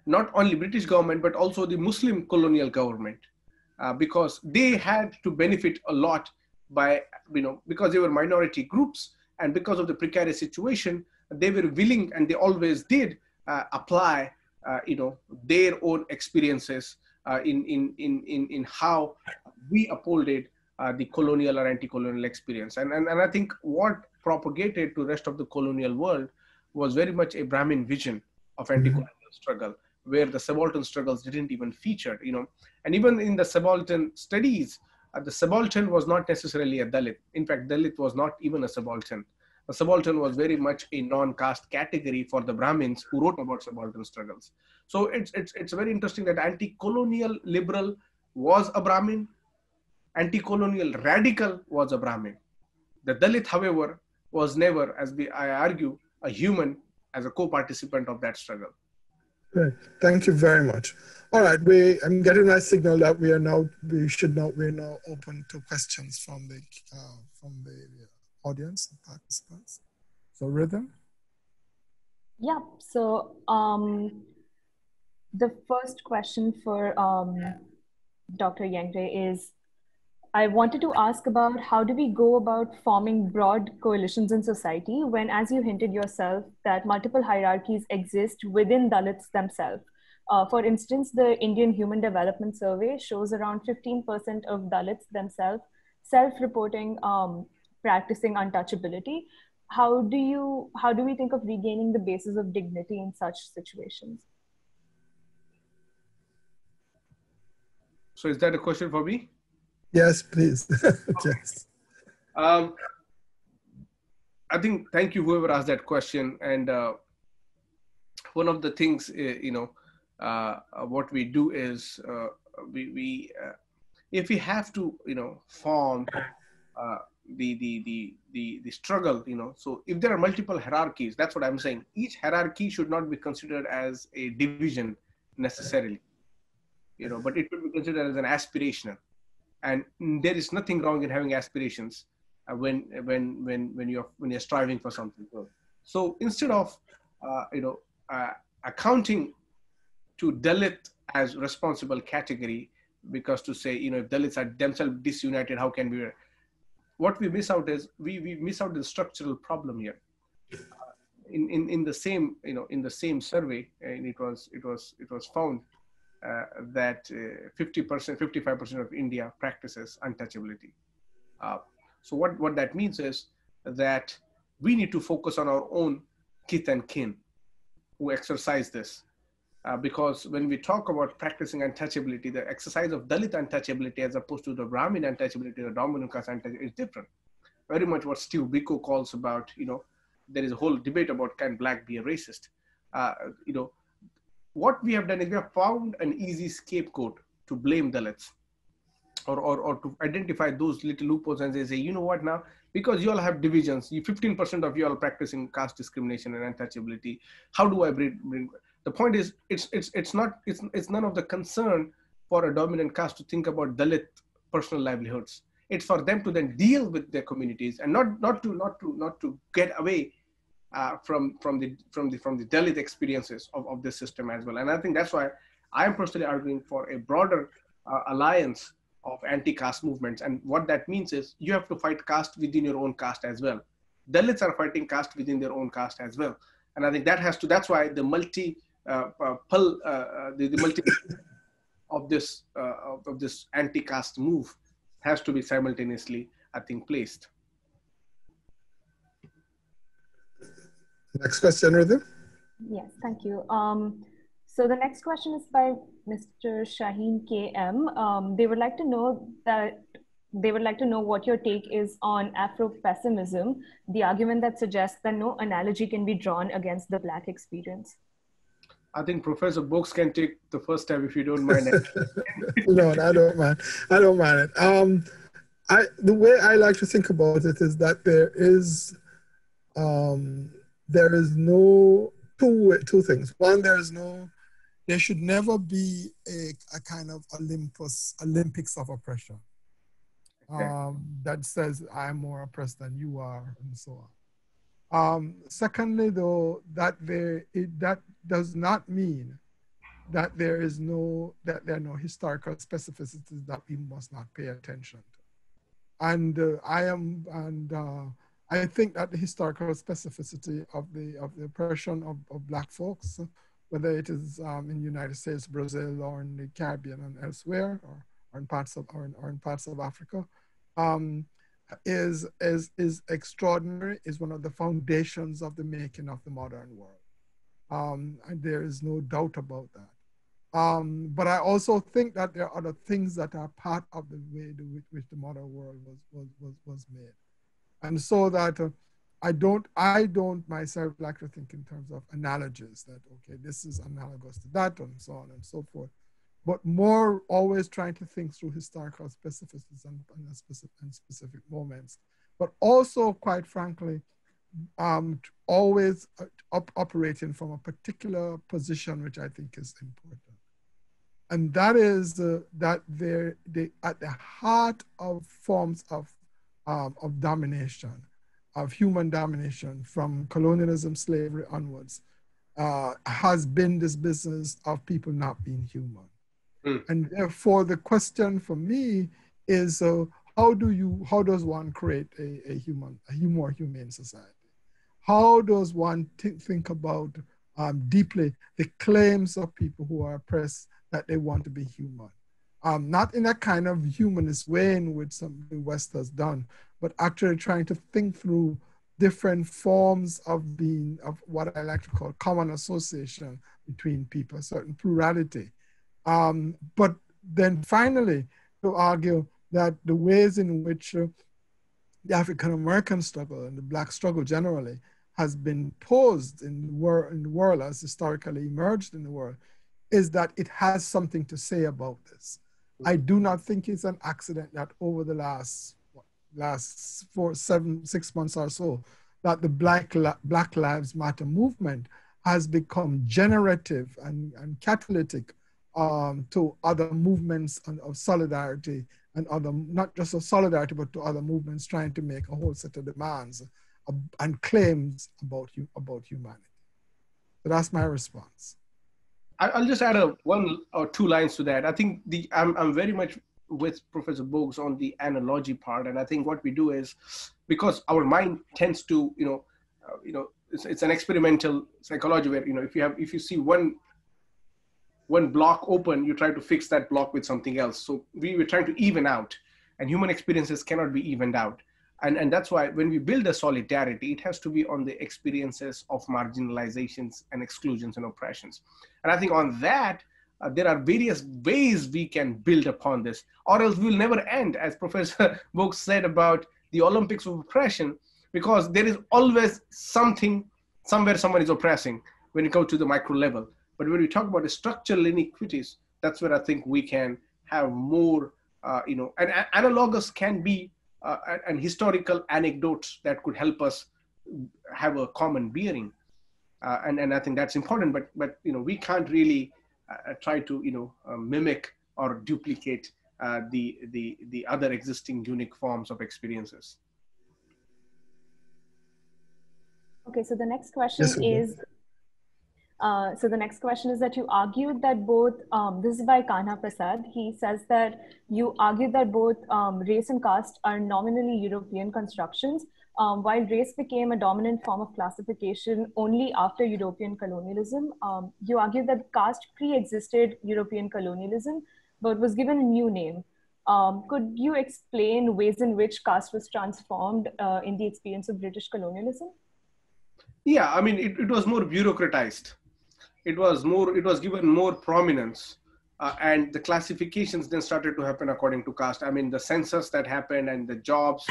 Not only british government but also the muslim colonial government. Uh, because they had to benefit a lot by you know because they were minority groups and because of the precarious situation they were willing and they always did uh, apply uh, you know their own experiences in, in in in in how we upholded uh, the colonial or anti-colonial experience. And, and, and I think what propagated to rest of the colonial world was very much a Brahmin vision of mm-hmm. anti-colonial mm-hmm. struggle, where the subaltern struggles didn't even feature, you know. And even in the subaltern studies, uh, the subaltern was not necessarily a Dalit. In fact, Dalit was not even a subaltern. A subaltern was very much a non-caste category for the Brahmins who wrote about subaltern struggles. So it's, it's, it's very interesting that anti-colonial liberal was a Brahmin, anti-colonial radical was a Brahmin. The Dalit, however, was never, as we, I argue, a human as a co-participant of that struggle. Good. Thank you very much. All right, we I'm getting my signal that we are now we should now we're now open to questions from the uh, from the audience and participants. So rhythm. Yeah. So um, the first question for um, Dr. Yengde is I wanted to ask about how do we go about forming broad coalitions in society when, as you hinted yourself, that multiple hierarchies exist within Dalits themselves. Uh, for instance, the Indian Human Development Survey shows around 15% of Dalits themselves self-reporting um, practicing untouchability. How do you how do we think of regaining the basis of dignity in such situations? So is that a question for me? Yes, please. yes. Um, I think thank you whoever asked that question. And uh, one of the things uh, you know uh, what we do is uh, we we uh, if we have to you know form uh, the, the the the the struggle you know so if there are multiple hierarchies that's what i'm saying each hierarchy should not be considered as a division necessarily you know but it should be considered as an aspirational and there is nothing wrong in having aspirations uh, when when when when you're when you're striving for something. So instead of uh, you know uh, accounting to Dalit as responsible category, because to say you know if Dalits are themselves disunited, how can we? What we miss out is we we miss out the structural problem here. Uh, in, in in the same you know in the same survey, and it was it was it was found uh, that 50%, 55% of India practices untouchability. Uh, so what, what that means is that we need to focus on our own kith and kin who exercise this. Uh, because when we talk about practicing untouchability, the exercise of Dalit untouchability as opposed to the Brahmin untouchability, the dominant caste untouchability is different. Very much what Steve Biko calls about, you know, there is a whole debate about can black be a racist. Uh, you know, what we have done is we have found an easy scapegoat to blame Dalits or, or, or to identify those little loopholes and they say, you know what now, because you all have divisions, you 15% of you all practicing caste discrimination and untouchability. How do I bring, bring the point is it's it's it's not it's it's none of the concern for a dominant caste to think about Dalit personal livelihoods. It's for them to then deal with their communities and not not to not to not to get away uh, from from the from the from the Dalit experiences of, of this system as well. And I think that's why I am personally arguing for a broader uh, alliance of anti-caste movements. And what that means is you have to fight caste within your own caste as well. Dalits are fighting caste within their own caste as well. And I think that has to, that's why the multi, pull, uh, uh the, the multi of this, uh, of, of this anti-caste move has to be simultaneously, I think, placed. Next question, Rhythm. Yes, thank you. Um, so the next question is by Mr. Shaheen KM. Um, they would like to know that they would like to know what your take is on Afro-pessimism, the argument that suggests that no analogy can be drawn against the Black experience. I think Professor Bogues can take the first step if you don't mind. it. no, I don't mind. I don't mind it. Um, I the way I like to think about it is that there is, um, there is no two two things. One, there is no there should never be a, a kind of Olympus, Olympics of oppression um, that says I'm more oppressed than you are, and so on. Um, secondly, though, that there it, that does not mean that there is no that there are no historical specificities that we must not pay attention to. And uh, I am and uh, I think that the historical specificity of the of the oppression of, of black folks whether it is um, in the United States, Brazil, or in the Caribbean and elsewhere, or, or in parts of or in, or in parts of Africa, um, is is is extraordinary. Is one of the foundations of the making of the modern world, um, and there is no doubt about that. Um, but I also think that there are other things that are part of the way with which the modern world was was was, was made, and so that. Uh, I don't, I don't myself like to think in terms of analogies that, okay, this is analogous to that and so on and so forth, but more always trying to think through historical specificities and, and, specific, and specific moments, but also quite frankly, um, always uh, op operating from a particular position, which I think is important. And that is uh, that they're, they, at the heart of forms of, um, of domination of human domination from colonialism, slavery onwards, uh, has been this business of people not being human. Mm. And therefore, the question for me is uh, how do you, how does one create a, a human, a more humane society? How does one think about um, deeply the claims of people who are oppressed that they want to be human? Um, not in a kind of humanist way in which some the West has done, but actually trying to think through different forms of being of what I like to call common association between people, certain plurality. Um, but then finally, to argue that the ways in which uh, the African American struggle and the Black struggle generally has been posed in the, wor- in the world, as historically emerged in the world, is that it has something to say about this. I do not think it's an accident that over the last last four, seven, six months or so, that the Black, Black Lives Matter movement has become generative and, and catalytic um, to other movements of solidarity and other, not just of solidarity, but to other movements trying to make a whole set of demands and claims about, you about humanity. So that's my response. I'll just add a one or two lines to that. I think the I'm, I'm very much with Professor Bogues on the analogy part, and I think what we do is because our mind tends to, you know, uh, you know, it's, it's, an experimental psychology where you know if you have if you see one one block open, you try to fix that block with something else. So we were trying to even out, and human experiences cannot be evened out. And, and that's why when we build a solidarity, it has to be on the experiences of marginalizations and exclusions and oppressions. And I think on that, uh, there are various ways we can build upon this, or else we'll never end, as Professor Bogues said about the Olympics of oppression, because there is always something, somewhere someone is oppressing when you go to the micro level. But when we talk about the structural inequities, that's where I think we can have more, uh, you know, and, and analogous can be uh, and historical anecdotes that could help us have a common bearing. Uh, and, and I think that's important, but, but, you know, we can't really uh, try to, you know, uh, mimic or duplicate uh, the, the, the other existing unique forms of experiences. Okay, so the next question yes, is uh, so the next question is that you argued that both, um, this is by Kanha Prasad. He says that you argued that both um, race and caste are nominally European constructions, um, while race became a dominant form of classification only after European colonialism. Um, you argued that caste pre-existed European colonialism, but was given a new name. Um, could you explain ways in which caste was transformed uh, in the experience of British colonialism? Yeah, I mean, it, it was more bureaucratized it was more it was given more prominence uh, and the classifications then started to happen according to caste. I mean the census that happened and the jobs.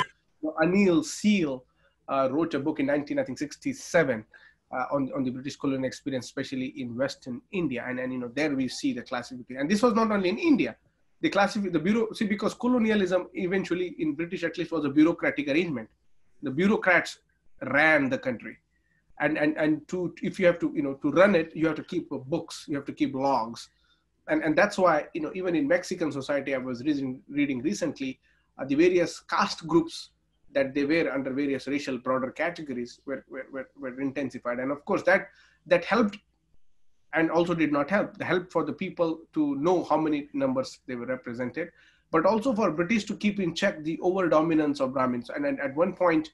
Anil seal uh, wrote a book in 19 i think 67 uh, on, on the british colonial experience especially in western india. And, and you know there we see the classification. And this was not only in india. The classify the bureau see because colonialism eventually in british at least was a bureaucratic arrangement. The bureaucrats ran the country and and and to if you have to you know to run it you have to keep books you have to keep logs. And and that's why you know even in mexican society i was reading reading recently uh, the various caste groups that they were under various racial broader categories were, were, were, were intensified. And of course that that helped and also did not help. The help for the people to know how many numbers they were represented but also for british to keep in check the over dominance of brahmins. And, and at one point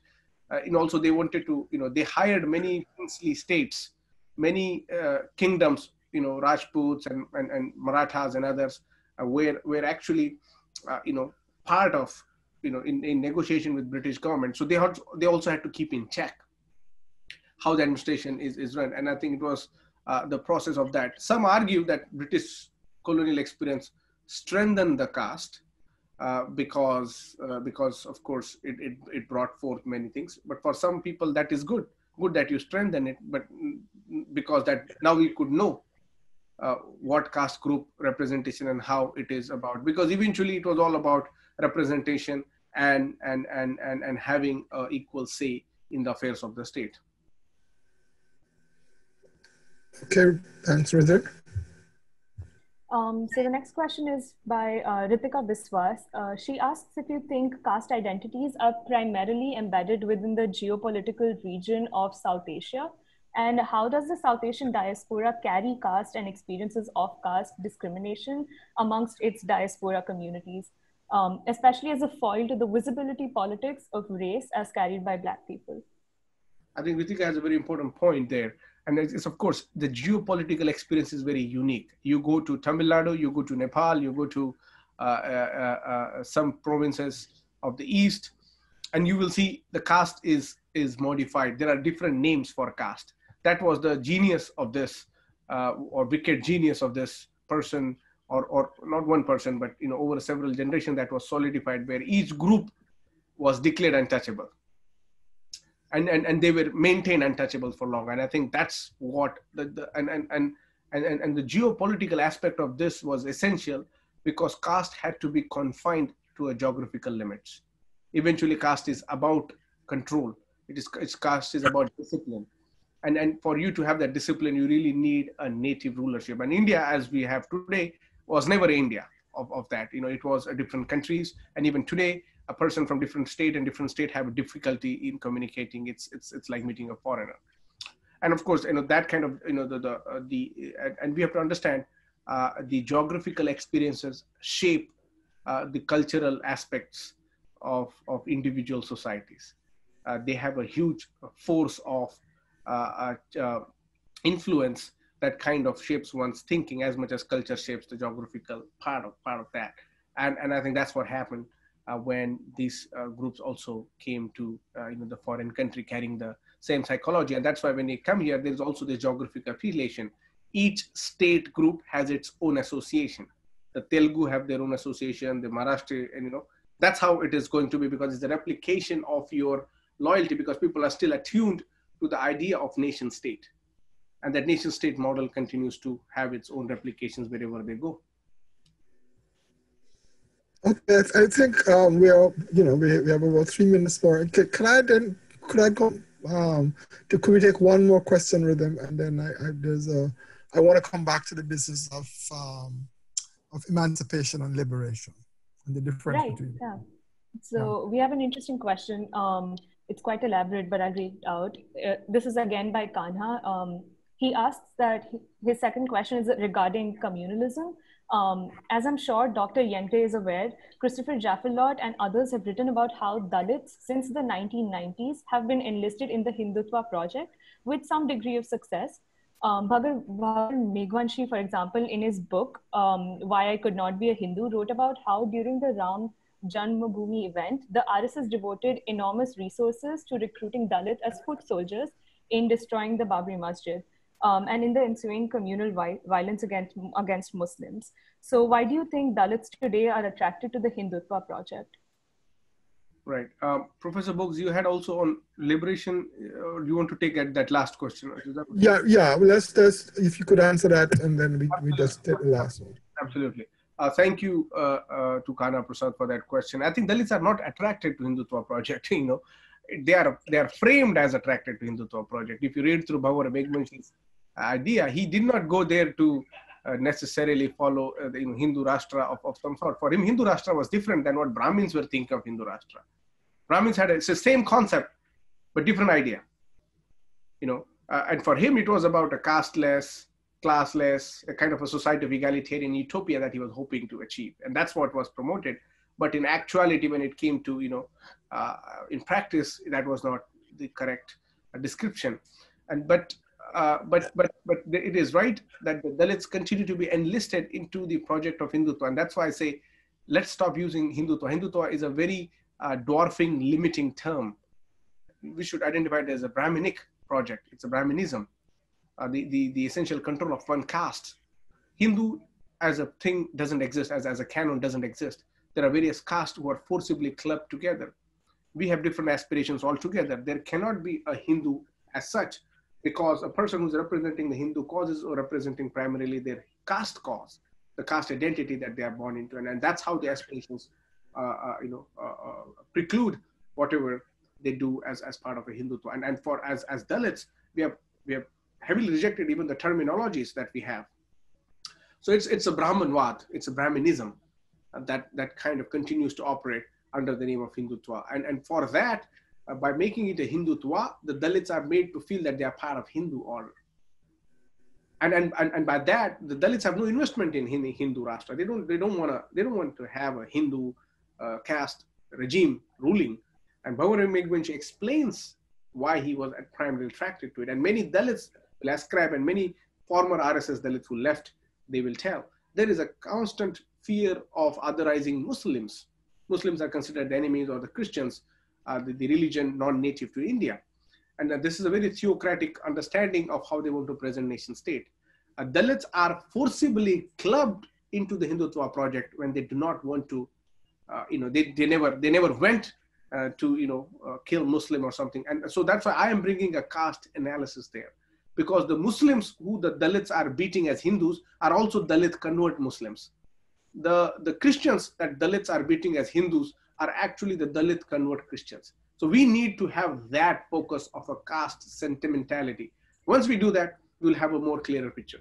and also they wanted to, you know, they hired many princely states, many uh, kingdoms, you know, Rajputs and, and, and Marathas and others uh, were, were actually, uh, you know, part of, you know, in, in negotiation with British government. So they had, they also had to keep in check how the administration is, is run. And I think it was uh, the process of that. Some argue that British colonial experience strengthened the caste uh, because uh, because of course it, it, it brought forth many things. But for some people that is good. Good that you strengthen it but because that now we could know uh, what caste group representation and how it is about. Because eventually it was all about representation and and and and, and having equal say in the affairs of the state. Okay thanks Ridhik. Um, so the next question is by uh, Ritika Biswas. Uh, she asks if you think caste identities are primarily embedded within the geopolitical region of South Asia, and how does the South Asian diaspora carry caste and experiences of caste discrimination amongst its diaspora communities, um, especially as a foil to the visibility politics of race as carried by Black people? I think Ritika has a very important point there and it's, of course the geopolitical experience is very unique. You go to tamil nadu you go to nepal you go to uh, uh, uh, uh, some provinces of the east and you will see the caste is is modified. There are different names for caste. That was the genius of this uh, or wicked genius of this person or or not one person but you know over several generations that was solidified where each group was declared untouchable and, and, and they were maintained untouchable for long. And I think that's what the, the and, and, and, and, and the geopolitical aspect of this was essential because caste had to be confined to a geographical limits. Eventually, caste is about control. It is it's caste is about discipline, and and for you to have that discipline, you really need a native rulership. And India, as we have today, was never India of, of that. You know, it was a different countries, and even today, a person from different state and different state have a difficulty in communicating. It's it's it's like meeting a foreigner, and of course, you know that kind of you know the the uh, the and we have to understand uh, the geographical experiences shape uh, the cultural aspects of of individual societies. Uh, they have a huge force of uh, uh, influence that kind of shapes one's thinking as much as culture shapes the geographical part of part of that. And and I think that's what happened when these uh, groups also came to uh, you know the foreign country carrying the same psychology. And that's why when they come here, there's also the geographic affiliation. Each state group has its own association. The Telugu have their own association, the Maharashtra, and you know that's how it is going to be because it's a replication of your loyalty because people are still attuned to the idea of nation state and that nation state model continues to have its own replications wherever they go okay i think um, we are you know we, we have about three minutes more could, could i then could i go um, to, could we take one more question with them and then I, I there's a i want to come back to the business of um, of emancipation and liberation and the difference right, between yeah. So yeah. we have an interesting question. Um, it's quite elaborate, but I'll read it out. Uh, this is again by Kanha. Um, he asks that his second question is regarding communalism. Um, as I'm sure Dr. Yengde is aware, Christopher Jaffrelot and others have written about how Dalits since the 1990s have been enlisted in the Hindutva project with some degree of success. Um, Bhanwar, for example, in his book, um, Why I Could Not Be a Hindu, wrote about how during the Ram Janmabhoomi event, the RSS devoted enormous resources to recruiting Dalit as foot soldiers in destroying the Babri Masjid. Um, and in the ensuing communal vi- violence against, against Muslims. So, why do you think Dalits today are attracted to the Hindutva project? Right. Um, Professor Bogues, you had also on liberation. Uh, you want to take at that last question? yeah, yeah. Well, let's just, if you could answer that, and then we, we just take the last one. Absolutely. Uh, thank you uh, uh, to Kanha Prasad for that question. I think Dalits are not attracted to Hindutva project. You know, they are they are framed as attracted to Hindutva project. If you read through Bhanwar Meghwanshi's idea, he did not go there to uh, necessarily follow uh, the you know, Hindu Rashtra of, of some sort. For him, Hindu Rashtra was different than what Brahmins were thinking of Hindu Rashtra. Brahmins had a, it's the same concept, but different idea. You know, uh, and for him, it was about a casteless, classless, a kind of a society of egalitarian utopia that he was hoping to achieve, and that's what was promoted. But in actuality, when it came to you know, uh, in practice, that was not the correct uh, description. And but uh, but but but it is right that the Dalits continue to be enlisted into the project of Hindutva, and that's why I say, let's stop using Hindutva. Hindutva is a very uh, dwarfing, limiting term. We should identify it as a Brahminic project. It's a Brahminism, uh, the, the, the essential control of one caste. Hindu as a thing doesn't exist, as, as a canon doesn't exist. There are various castes who are forcibly clubbed together. We have different aspirations altogether. There cannot be a Hindu as such because a person who's representing the Hindu causes or representing primarily their caste cause, the caste identity that they are born into. And, and that's how the aspirations uh, uh, you know, uh, preclude whatever they do as, as part of a Hindutva. And, and for as, as Dalits, we have, we have heavily rejected even the terminologies that we have. So it's, it's a Brahmanvad, it's a Brahminism that, that kind of continues to operate under the name of Hindutva. And, and for that, uh, by making it a Hindutva, the Dalits are made to feel that they are part of Hindu order. And, and, and, and by that, the Dalits have no investment in Hindu Rashtra. They don't, they don't want to, they don't want to have a Hindu uh, caste regime ruling. And Bhanwar Meghwanshi explains why he was at primarily attracted to it. And many Dalits will ascribe, and many former RSS Dalits who left, they will tell. There is a constant fear of otherizing Muslims. Muslims are considered enemies or the Christians, the, the religion non-native to India. And uh, this is a very theocratic understanding of how they want to present nation state. Uh, Dalits are forcibly clubbed into the Hindutva project when they do not want to uh, you know, they, they never they never went uh, to you know uh, kill Muslim or something. And so that's why I am bringing a caste analysis there, because the Muslims who the Dalits are beating as Hindus are also Dalit convert Muslims. The the Christians that Dalits are beating as Hindus are actually the Dalit convert Christians. So we need to have that focus of a caste sentimentality. Once we do that, we'll have a more clearer picture.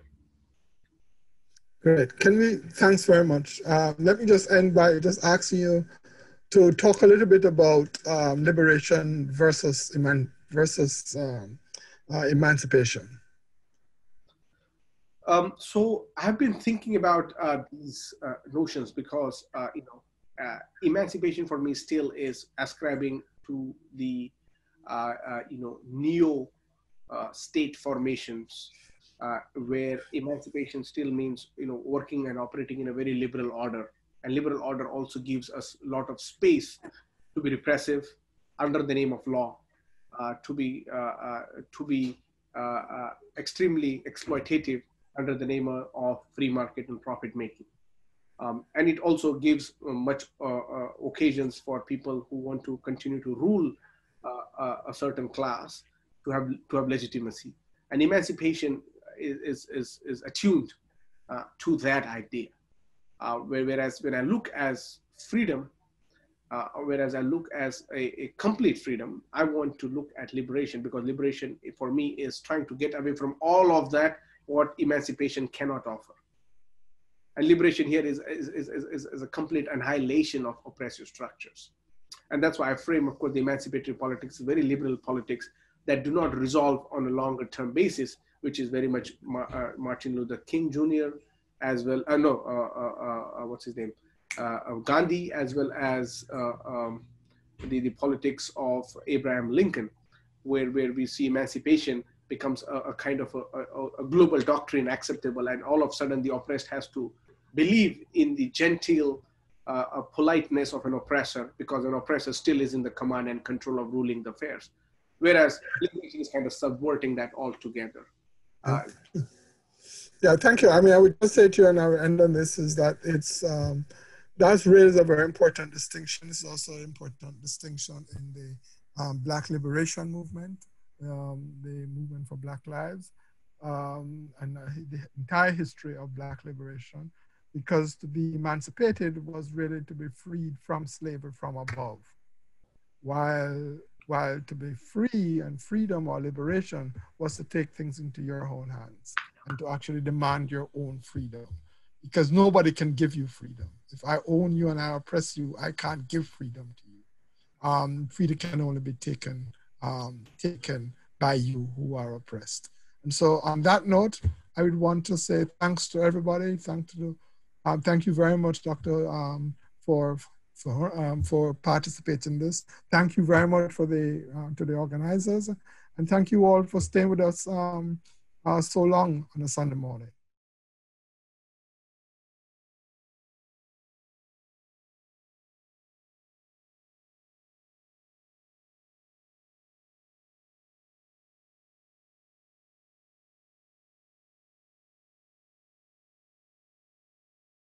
Great. Can we, thanks very much. Uh, let me just end by just asking you to talk a little bit about um, liberation versus, eman versus um, uh, emancipation. Um, so I've been thinking about uh, these uh, notions because, uh, you know, emancipation for me still is ascribing to the, you know, neo state formations uh, where emancipation still means you know working and operating in a very liberal order. And liberal order also gives us a lot of space to be repressive under the name of law uh, to be uh, uh to be uh, uh, extremely exploitative under the name of free market and profit making um, and it also gives much occasions for people who want to continue to rule a certain class to have to have legitimacy and emancipation is, is, is attuned uh, to that idea. Uh, whereas when I look as freedom, uh, whereas I look as a, a, complete freedom, I want to look at liberation because liberation for me is trying to get away from all of that, what emancipation cannot offer. And liberation here is, is, is, is, is a complete annihilation of oppressive structures. And that's why I frame, of course, the emancipatory politics, very liberal politics that do not resolve on a longer term basis, which is very much uh, Martin Luther King Jr. as well. Uh, no, uh, uh, uh what's his name? Uh, Gandhi, as well as um, the, the politics of Abraham Lincoln, where, where we see emancipation becomes a, a kind of a, a, a, global doctrine acceptable, and all of a sudden the oppressed has to believe in the genteel politeness of an oppressor because an oppressor still is in the command and control of ruling the affairs. Whereas liberation is kind of subverting that altogether. Uh, yeah, thank you. I mean, I would just say to you, and I will end on this, is that it's um, that's really a very important distinction. It's also an important distinction in the um, Black liberation movement, um, the movement for Black lives, um, and uh, the entire history of Black liberation, because to be emancipated was really to be freed from slavery from above, while while to be free and freedom or liberation was to take things into your own hands and to actually demand your own freedom. Because nobody can give you freedom. If I own you and I oppress you, I can't give freedom to you. Um, freedom can only be taken um, taken by you who are oppressed. And so, on that note, I would want to say thanks to everybody. Thank to the, um, thank you very much, Dr. Um, for for, um, for participating in this. Thank you very much for the, uh, to the organizers. And thank you all for staying with us um, uh, so long on a Sunday morning.